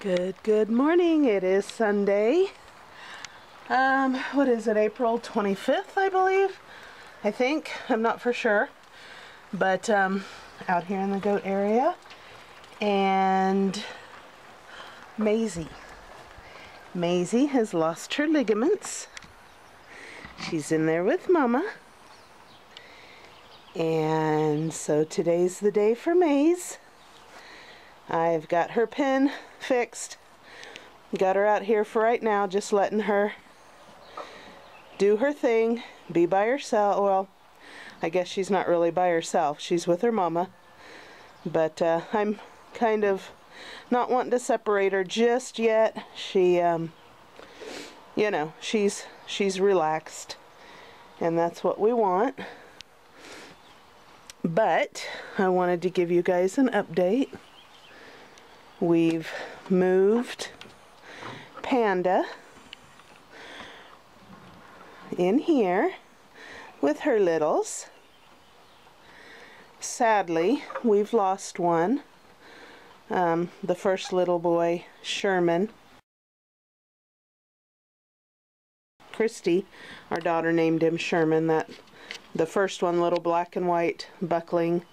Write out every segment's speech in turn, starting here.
Good, good morning. It is Sunday. Um, what is it, April 25th, I believe? I think. I'm not for sure. But, um, out here in the goat area. And Mazie. Mazie has lost her ligaments. She's in there with Mama. And so today's the day for Maze. I've got her pen fixed. Got her out here for right now, just letting her do her thing, be by herself. Well, I guess she's not really by herself. She's with her mama. But uh, I'm kind of not wanting to separate her just yet. She, um, you know, she's she's relaxed, and that's what we want. But I wanted to give you guys an update. We've moved Panda in here with her littles. Sadly, we've lost one. Um, the first little boy, Sherman. Christy, our daughter named him Sherman. That the first one, little black and white buckling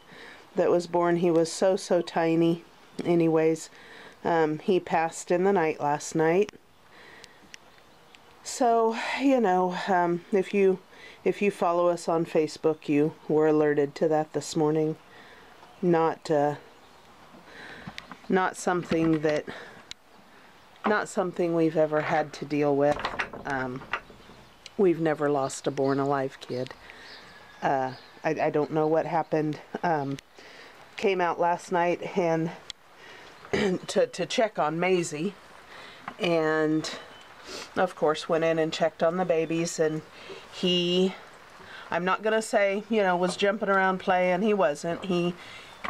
that was born, he was so, so tiny anyways, um, he passed in the night last night. So, you know, um, if you if you follow us on Facebook, you were alerted to that this morning. Not uh, not something that not something we've ever had to deal with. Um, we've never lost a born alive kid. Uh, I, I, don't know what happened. Um, came out last night and to, to check on Mazie. And of course went in and checked on the babies and he I'm not gonna say you know was jumping around playing. He wasn't. He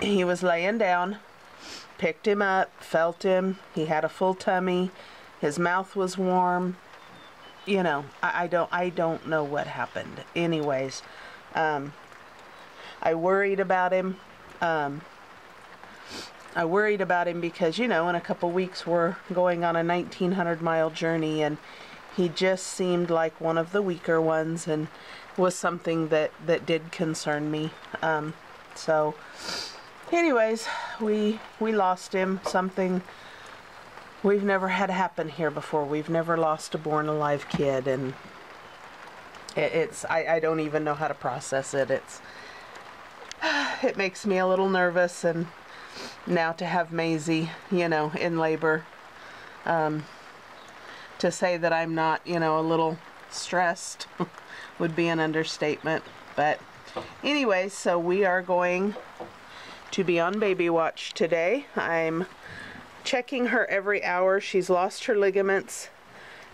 he was laying down picked him up felt him. He had a full tummy. His mouth was warm. You know I, I don't I don't know what happened. Anyways um, I worried about him. Um, I worried about him because, you know, in a couple weeks we're going on a 1900 mile journey and he just seemed like one of the weaker ones and was something that, that did concern me. Um, so, anyways, we, we lost him. Something we've never had happen here before. We've never lost a born alive kid and it, it's, I, I don't even know how to process it. It's, it makes me a little nervous and now to have Mazie, you know, in labor. Um, to say that I'm not, you know, a little stressed would be an understatement. But anyway, so we are going to be on baby watch today. I'm checking her every hour. She's lost her ligaments.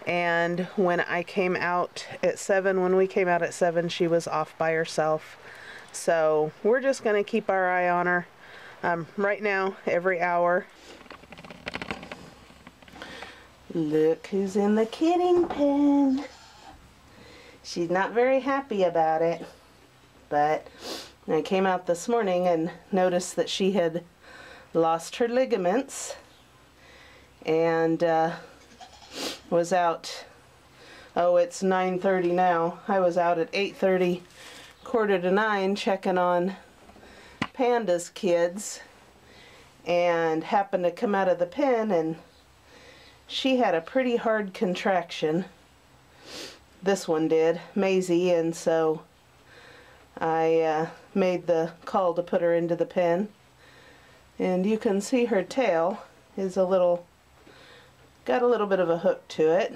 And when I came out at 7, when we came out at 7, she was off by herself. So we're just going to keep our eye on her um, right now, every hour. Look who's in the kidding pen. She's not very happy about it, but I came out this morning and noticed that she had lost her ligaments and uh, was out oh it's 9:30 now I was out at 8:30 quarter to 9 checking on Panda's kids and happened to come out of the pen and she had a pretty hard contraction. This one did, Mazie, and so I uh, made the call to put her into the pen. And you can see her tail is a little, got a little bit of a hook to it.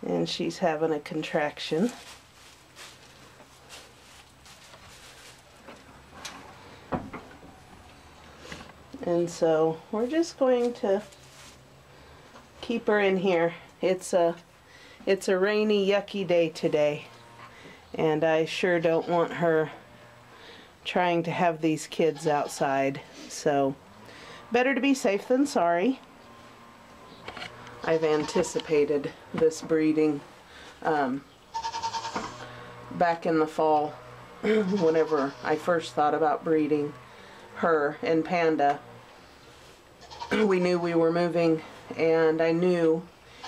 And she's having a contraction. And so we're just going to keep her in here. It's a it's a rainy, yucky day today. And I sure don't want her trying to have these kids outside. So better to be safe than sorry. I've anticipated this breeding um, back in the fall whenever I first thought about breeding her and Panda we knew we were moving, and I knew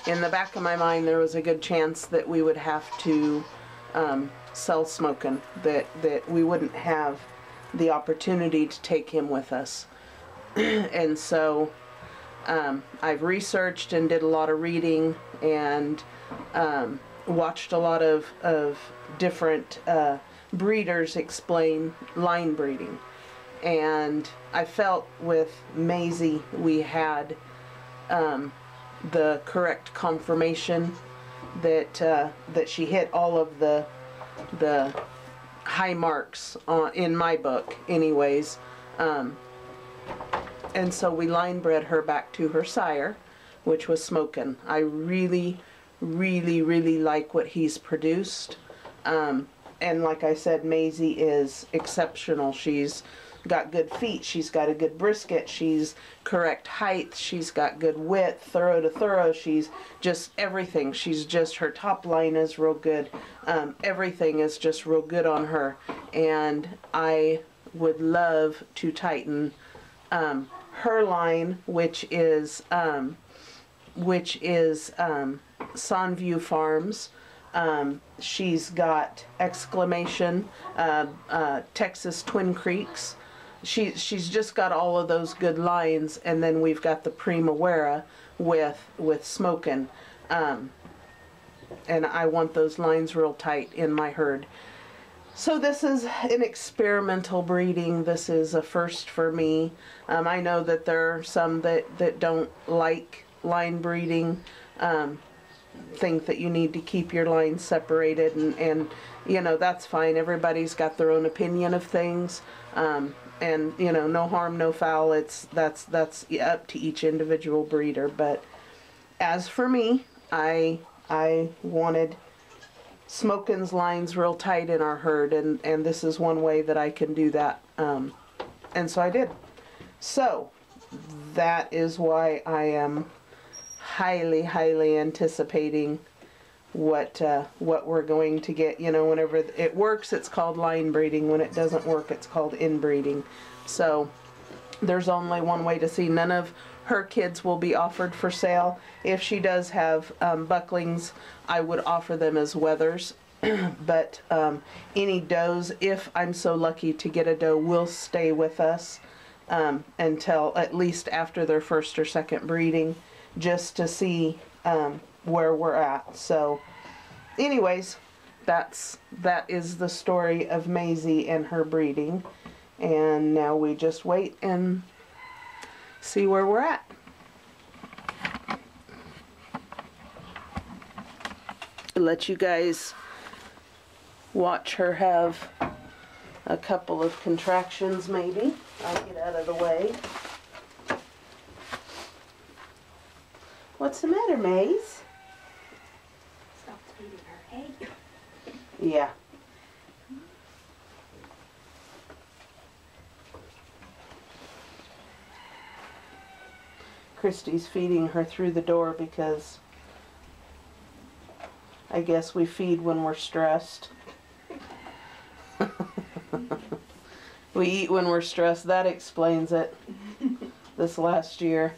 in the back of my mind there was a good chance that we would have to um, sell Smokin, that that we wouldn't have the opportunity to take him with us, and so um, I've researched and did a lot of reading and um, watched a lot of of different uh, breeders explain line breeding and I felt with Mazie we had um, the correct conformation that uh, that she hit all of the the high marks on, in my book, anyways. Um, and so we line bred her back to her sire, which was Smokin. I really, really, really like what he's produced. Um, and like I said, Mazie is exceptional. She's got good feet. She's got a good brisket. She's correct height. She's got good width, thorough to thorough. She's just everything. She's just her top line is real good. Um, everything is just real good on her. And I would love to tighten um, her line, which is um, which is um, Sonview Farms. Um, she's got exclamation uh, uh, Texas Twin Creeks she she's just got all of those good lines, and then we've got the Primavera with with Smokin, um, and I want those lines real tight in my herd. So this is an experimental breeding. This is a first for me. Um, I know that there are some that that don't like line breeding. Um, think that you need to keep your lines separated and, and you know that's fine everybody's got their own opinion of things um, and you know no harm no foul it's that's that's up to each individual breeder but as for me i i wanted Smokin's lines real tight in our herd and and this is one way that i can do that um, and so i did. So that is why i am highly highly anticipating what uh, what we're going to get. You know, whenever it works, it's called line breeding. When it doesn't work, it's called inbreeding. So there's only one way to see. None of her kids will be offered for sale. If she does have um, bucklings, I would offer them as wethers. but um, any does, if I'm so lucky to get a doe, will stay with us um, until at least after their first or second breeding, just to see um, where we're at. So, anyways, that's that is the story of Mazie and her breeding, and now we just wait and see where we're at. Let you guys watch her have a couple of contractions maybe. I'll get out of the way. What's the matter, Maze? Yeah. Christy's feeding her through the door because I guess we feed when we're stressed. we eat when we're stressed. That explains it. this last year.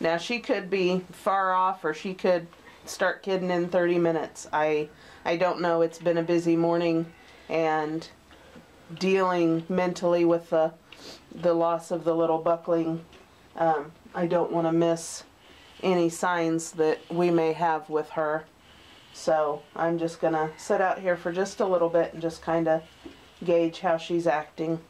Now she could be far off or she could start kidding in 30 minutes. I I don't know. It's been a busy morning and dealing mentally with the the loss of the little buckling. Um, I don't want to miss any signs that we may have with her. So I'm just gonna sit out here for just a little bit and just kind of gauge how she's acting.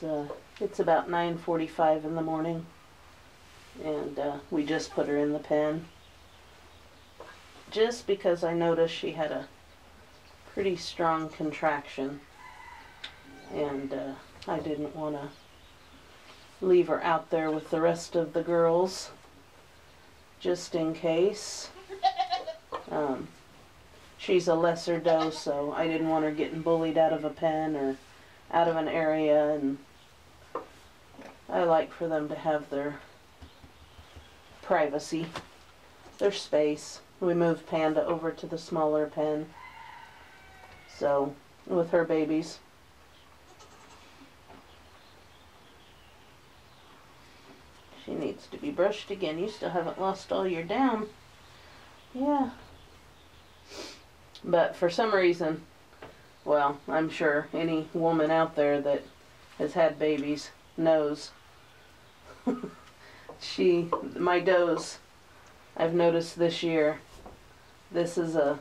It's uh, it's about 9:45 in the morning, and uh, we just put her in the pen. Just because I noticed she had a pretty strong contraction, and uh, I didn't want to leave her out there with the rest of the girls, just in case. Um, she's a lesser doe, so I didn't want her getting bullied out of a pen or out of an area and I like for them to have their privacy, their space. We moved Panda over to the smaller pen. So, with her babies. She needs to be brushed again. You still haven't lost all your down. Yeah. But for some reason, well, I'm sure any woman out there that has had babies knows. She, my does, I've noticed this year, this is a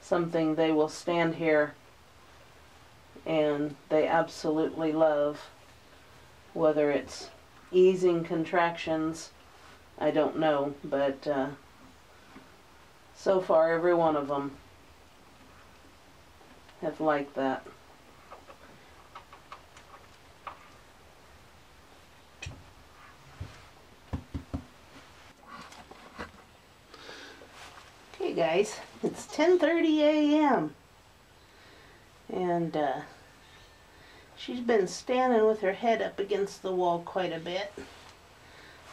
something they will stand here and they absolutely love. Whether it's easing contractions, I don't know, but uh, so far every one of them have liked that. Guys, it's 10.30 a.m. And uh, she's been standing with her head up against the wall quite a bit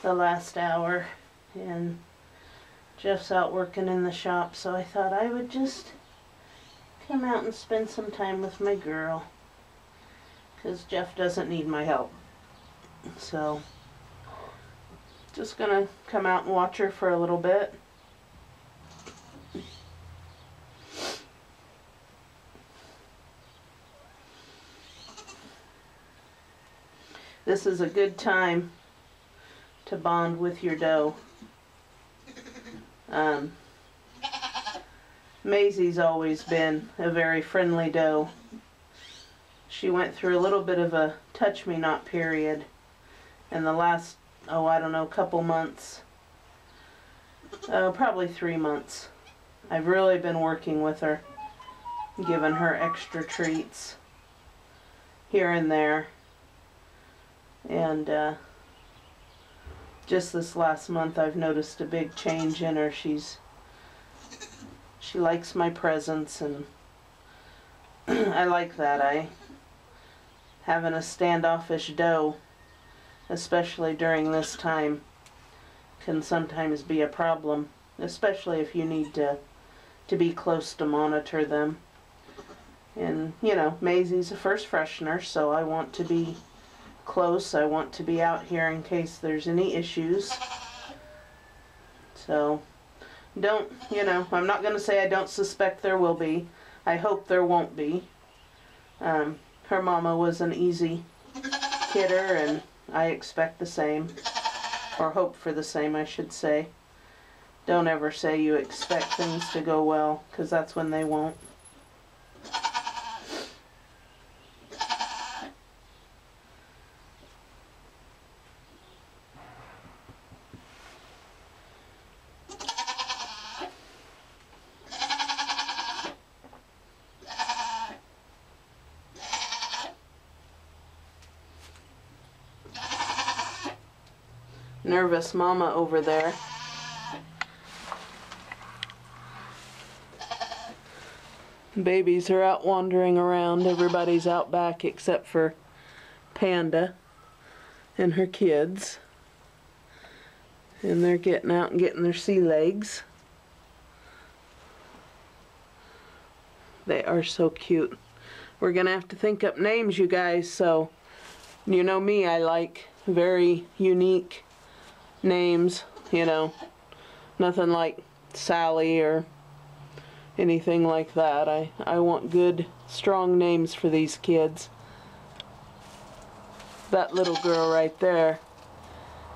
the last hour. And Jeff's out working in the shop, so I thought I would just come out and spend some time with my girl. Because Jeff doesn't need my help. So, just gonna come out and watch her for a little bit. This is a good time to bond with your doe. Um, Mazie's always been a very friendly doe. She went through a little bit of a touch me not period in the last, oh, I don't know, couple months. Uh, probably three months. I've really been working with her, giving her extra treats here and there. And uh, just this last month I've noticed a big change in her. She's she likes my presence and I like that. I having a standoffish doe, especially during this time, can sometimes be a problem, especially if you need to to be close to monitor them. And you know, Mazie's a first freshener, so I want to be close. I want to be out here in case there's any issues. So, don't, you know, I'm not going to say I don't suspect there will be. I hope there won't be. Um, her mama was an easy kidder, and I expect the same. Or hope for the same, I should say. Don't ever say you expect things to go well, because that's when they won't. Nervous mama over there. Babies are out wandering around. Everybody's out back except for Panda and her kids. And they're getting out and getting their sea legs. They are so cute. We're going to have to think up names, you guys, so you know me, I like very unique names, you know. Nothing like Sally or anything like that. I, I want good, strong names for these kids. That little girl right there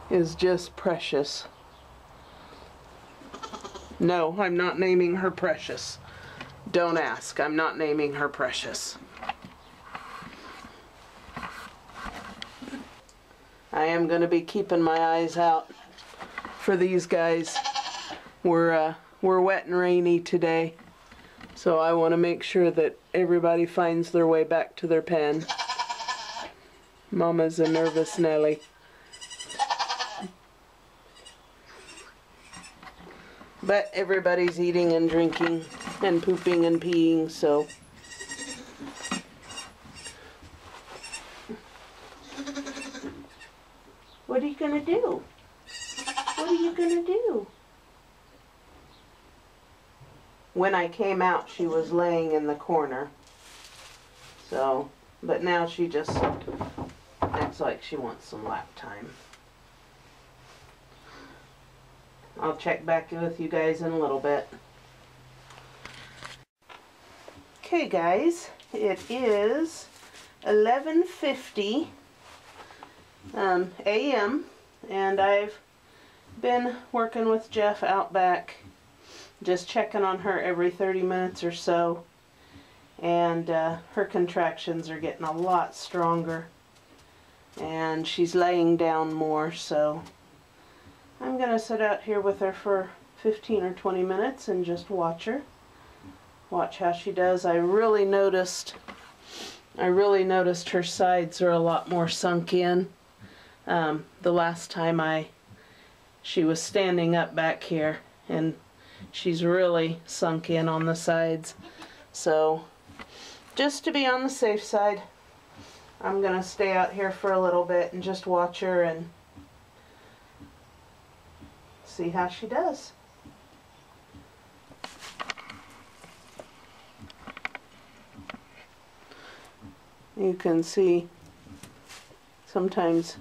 is just precious. No, I'm not naming her Precious. Don't ask. I'm not naming her Precious. I am going to be keeping my eyes out for these guys. We're, uh, we're wet and rainy today, so I want to make sure that everybody finds their way back to their pen. Mama's a nervous Nelly. But everybody's eating and drinking and pooping and peeing, so What are you gonna do? What are you gonna do? When I came out, she was laying in the corner. So, but now she just acts like she wants some lap time. I'll check back with you guys in a little bit. Okay guys, it is 11.50 um, a.m. and I've been working with Jeff out back just checking on her every 30 minutes or so. And uh, her contractions are getting a lot stronger. And she's laying down more so I'm gonna sit out here with her for 15 or 20 minutes and just watch her. Watch how she does. I really noticed I really noticed her sides are a lot more sunk in um, the last time I she was standing up back here and she's really sunk in on the sides so just to be on the safe side I'm gonna stay out here for a little bit and just watch her and see how she does. You can see sometimes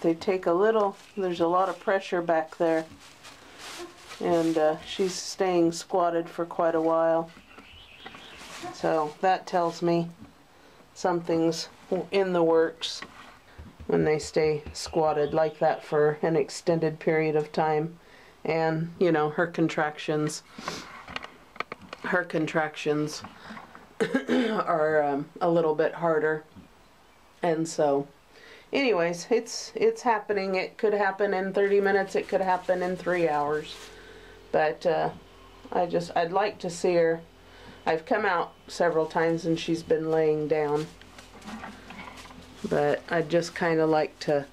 they take a little, there's a lot of pressure back there and uh, she's staying squatted for quite a while. So that tells me something's in the works when they stay squatted like that for an extended period of time. And, you know, her contractions, her contractions are um, a little bit harder. And so, anyways, it's, it's happening. It could happen in 30 minutes. It could happen in three hours. But, uh, I just, I'd like to see her. I've come out several times and she's been laying down but I'd just kind of like to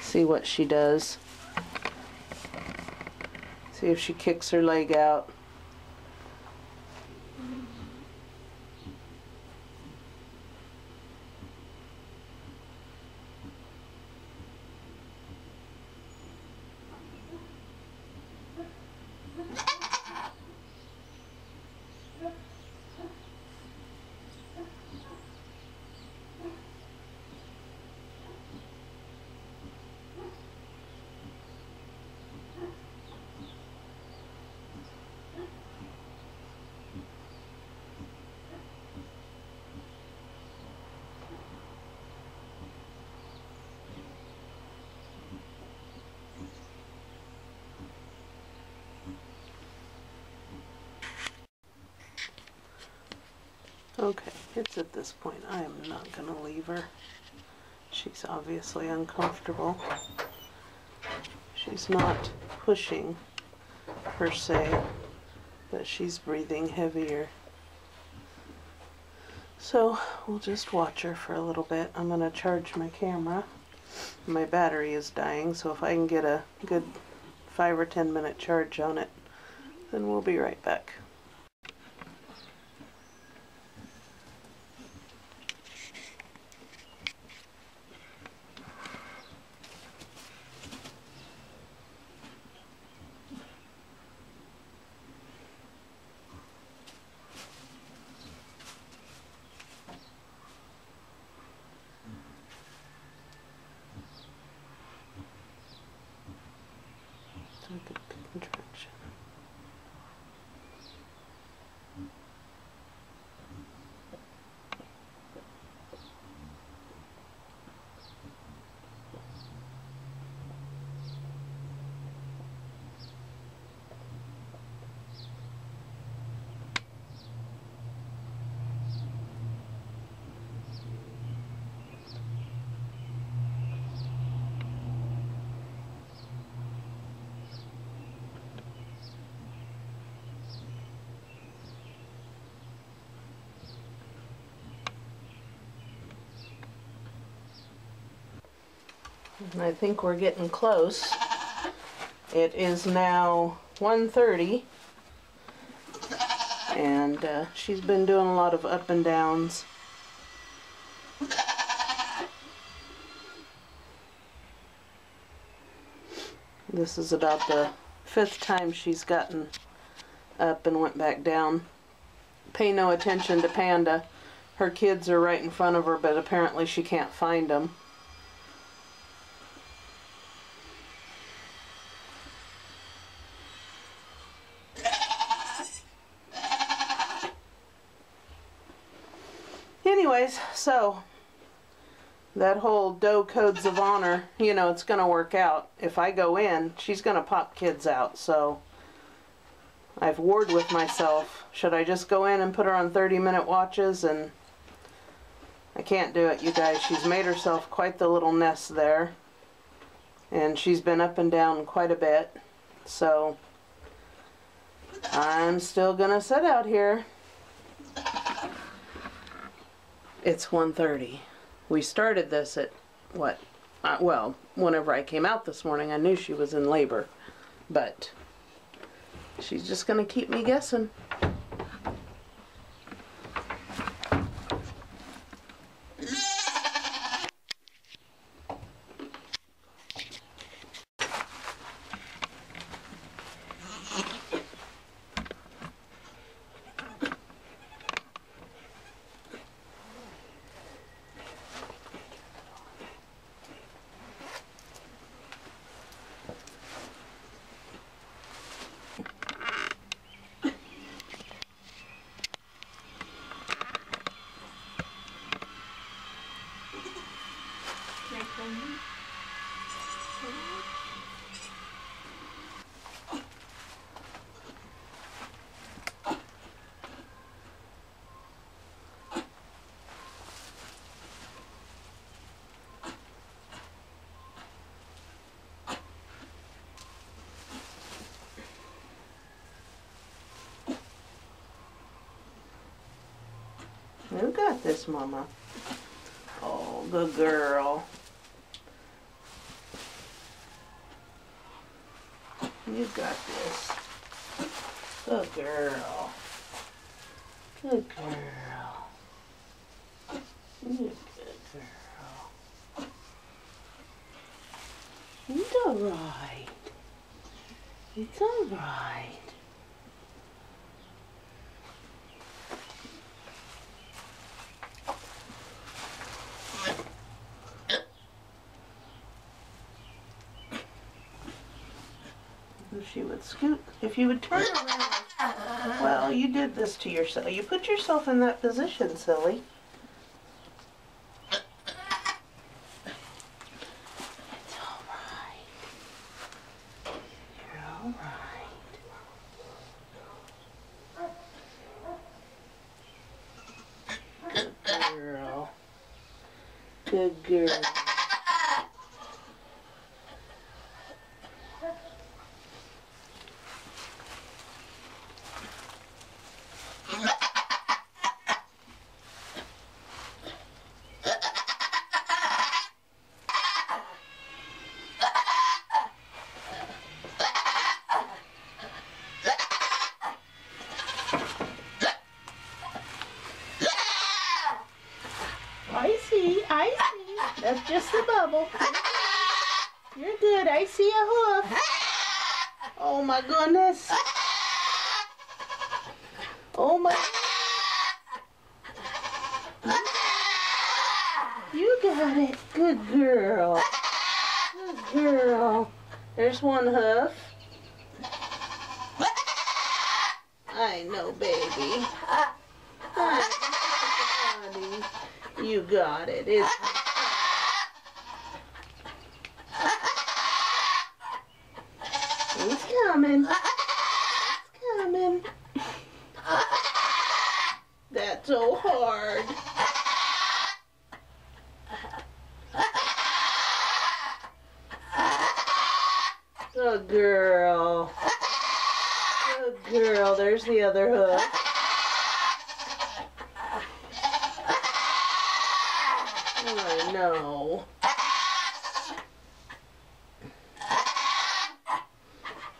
see what she does. See if she kicks her leg out. Okay, it's at this point. I am not going to leave her. She's obviously uncomfortable. She's not pushing per se, but she's breathing heavier. So we'll just watch her for a little bit. I'm going to charge my camera. My battery is dying, so if I can get a good five or ten minute charge on it, then we'll be right back. I think we're getting close. It is now 1.30 and uh, she's been doing a lot of up and downs. This is about the fifth time she's gotten up and went back down. Pay no attention to Panda. Her kids are right in front of her, but apparently she can't find them. That whole doe codes of honor, you know, it's going to work out. If I go in, she's going to pop kids out. So I've warred with myself. Should I just go in and put her on 30 minute watches? And I can't do it, you guys. She's made herself quite the little nest there. And she's been up and down quite a bit. So I'm still going to sit out here. It's 1.30. We started this at, what, uh, well, whenever I came out this morning, I knew she was in labor. But she's just going to keep me guessing. Who got this, Mama? Oh, good girl. You got this. Good girl. Good girl. You good girl. It's alright. It's alright. She would scoot, if you would turn around. Well, you did this to yourself. You put yourself in that position, silly. It's alright. You're alright. Good girl. Good girl. I see, I see. That's just a bubble. You're good. I see a hoof. Oh my goodness. Oh my. You got it. Good girl. Good girl. There's one hoof. I know, baby. I know, honey. You got it. It's He's coming. He's coming. That's so hard. Good girl. Good girl. There's the other hoof. I know.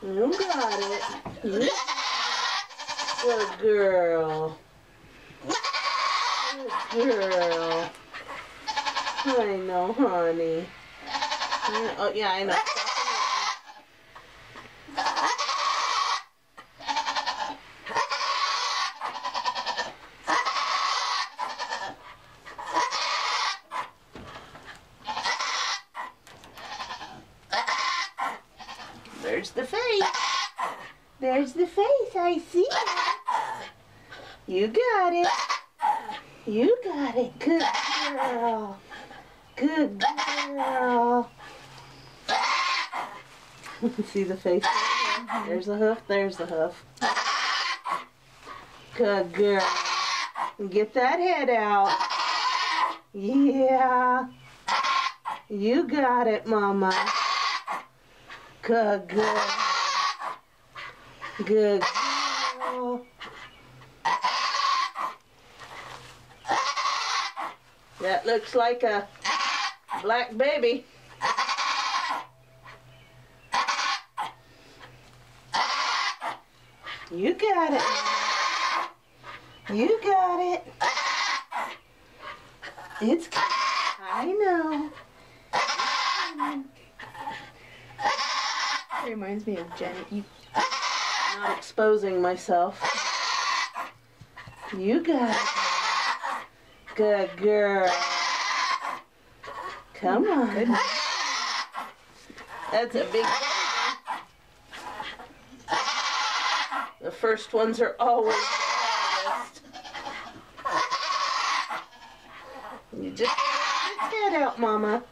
You got it. You- Good girl. Good girl. I know, honey. I- Oh, yeah, I know. There's the face. There's the face. I see it. You got it. You got it. Good girl. Good girl. see the face? There's the hoof. There's the hoof. Good girl. Get that head out. Yeah. You got it, Mama. Good girl. Good girl. That looks like a black baby. You got it. You got it. It's. I know. It reminds me of Jen. You, Not exposing myself. You got it. Good girl. Come oh, on. goodness. That's a big. The first ones are always the hardest. You just get out, Mama.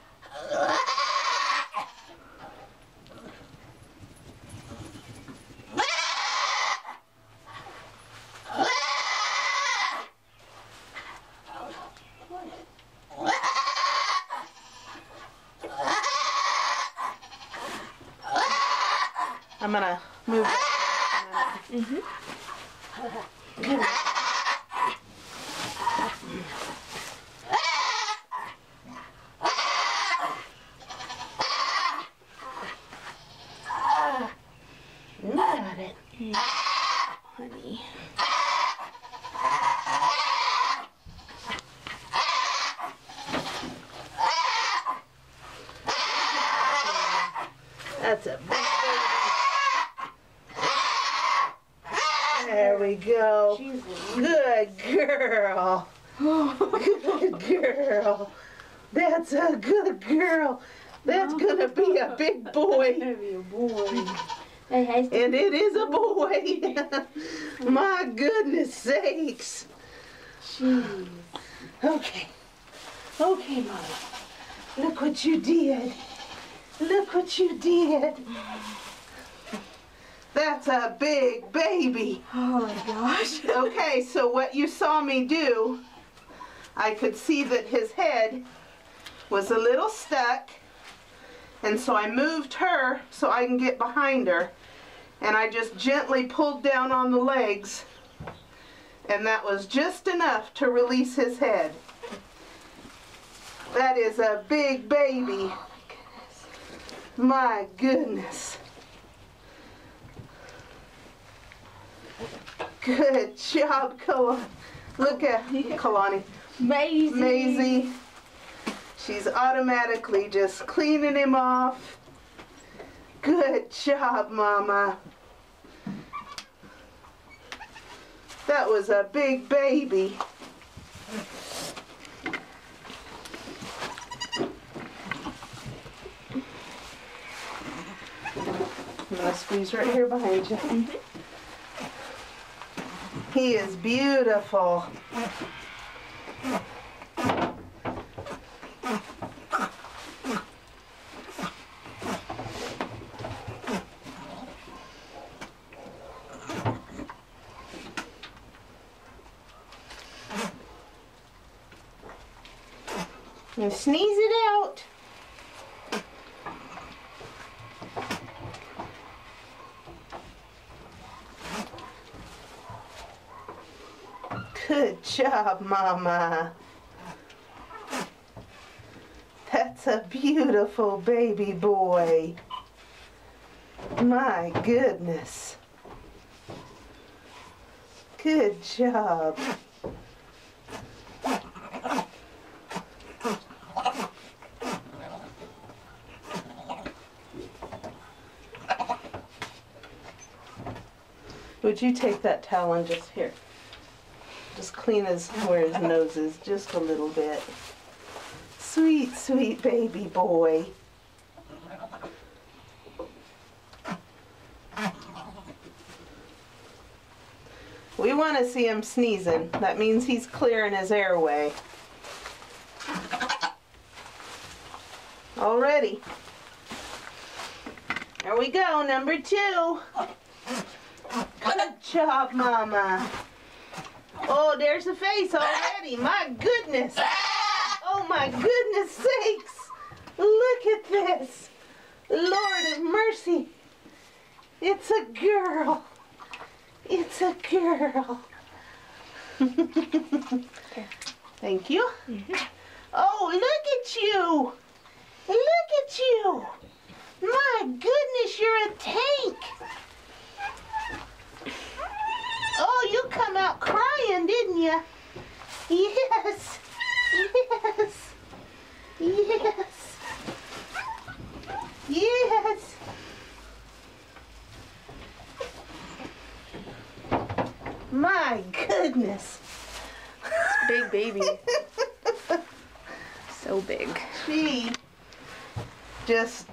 I'm gonna move. that for a minute. You got it. honey. That's a big baby. There we go. She's Good girl. Good girl. That's a good girl. That's gonna be a big boy. a boy. It has to And it is a boy. My goodness sakes. Jeez. Okay. Okay, Mama. Look what you did. Look what you did. That's a big baby. Oh my gosh. Okay, so what you saw me do, I could see that his head was a little stuck. And so I moved her so I can get behind her. And I just gently pulled down on the legs. And that was just enough to release his head. That is a big baby. Oh my goodness. Good job, Kalani. Look at Kalani. Mazie. Mazie. She's automatically just cleaning him off. Good job, Mama. That was a big baby. I'm gonna squeeze right here behind you. He is beautiful. And sneeze it out. Good job, Mama. That's a beautiful baby boy. My goodness. Good job. Would you take that towel and just here? clean his where his nose is just a little bit. Sweet, sweet baby boy. We want to see him sneezing. That means he's clearing his airway. Already. There we go, number two. Good job, Mama. Oh, there's a face already. My goodness. Oh, my goodness sakes. Look at this. Lord of mercy. It's a girl. It's a girl. Thank you. Oh, look at you. Look at you. My goodness, you're a tank. Oh, you come out crying, didn't you? Yes. Yes. Yes. Yes. My goodness. Big baby. so big. She just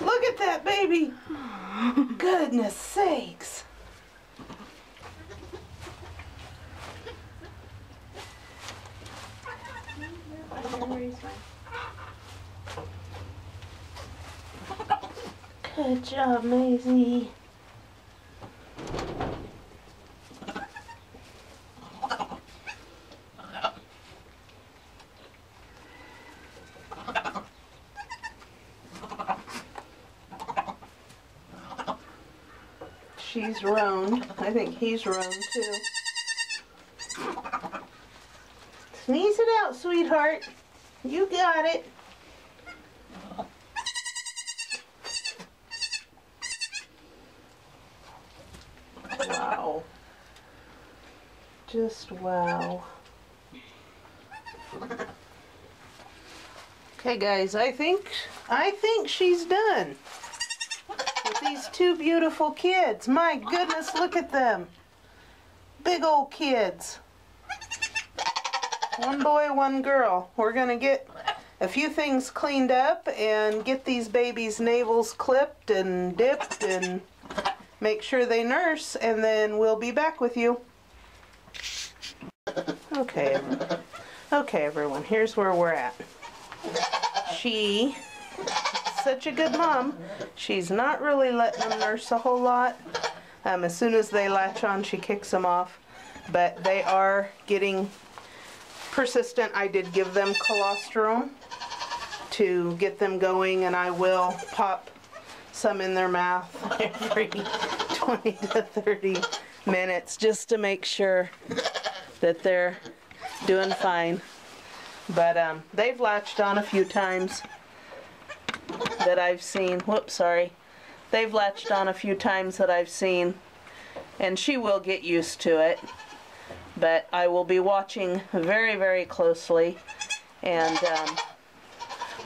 look at that baby. Goodness sakes. Good job, Mazie. She's roaned. I think he's roaned too. Sneeze it out, sweetheart. You got it. Wow. Just wow. Okay guys, I think I think she's done with these two beautiful kids. My goodness, look at them. Big old kids. One boy, one girl. We're gonna get a few things cleaned up and get these babies' navels clipped and dipped and make sure they nurse and then we'll be back with you. Okay, okay everyone, here's where we're at. She such a good mom. She's not really letting them nurse a whole lot. Um, as soon as they latch on, she kicks them off. But they are getting persistent. I did give them colostrum to get them going, and I will pop some in their mouth every 20 to 30 minutes just to make sure that they're doing fine. But um, they've latched on a few times that I've seen. Whoops, sorry. They've latched on a few times that I've seen, and she will get used to it. But I will be watching very, very closely, and um,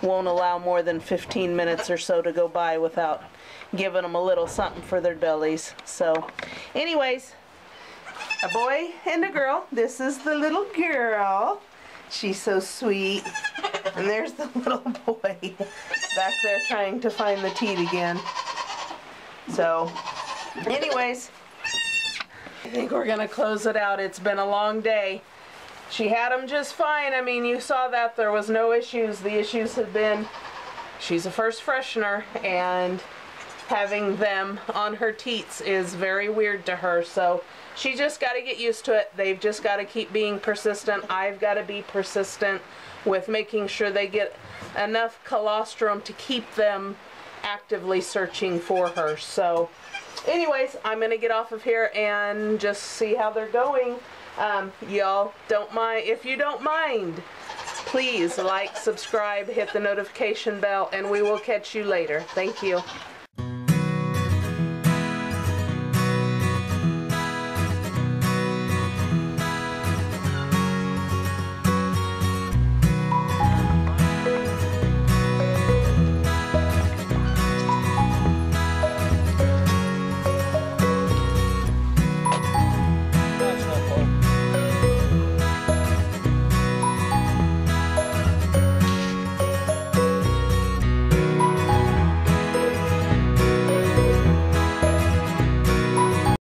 won't allow more than 15 minutes or so to go by without giving them a little something for their bellies. So, anyways, a boy and a girl. This is the little girl. She's so sweet. And there's the little boy back there trying to find the teat again. So, anyways, think we're going to close it out. It's been a long day. She had them just fine. I mean, you saw that there was no issues. The issues have been she's a first freshener and having them on her teats is very weird to her. So she just got to get used to it. They've just got to keep being persistent. I've got to be persistent with making sure they get enough colostrum to keep them actively searching for her. So anyways, I'm going to get off of here and just see how they're going. Um, y'all don't mind, if you don't mind, please like, subscribe, hit the notification bell, and we will catch you later. Thank you.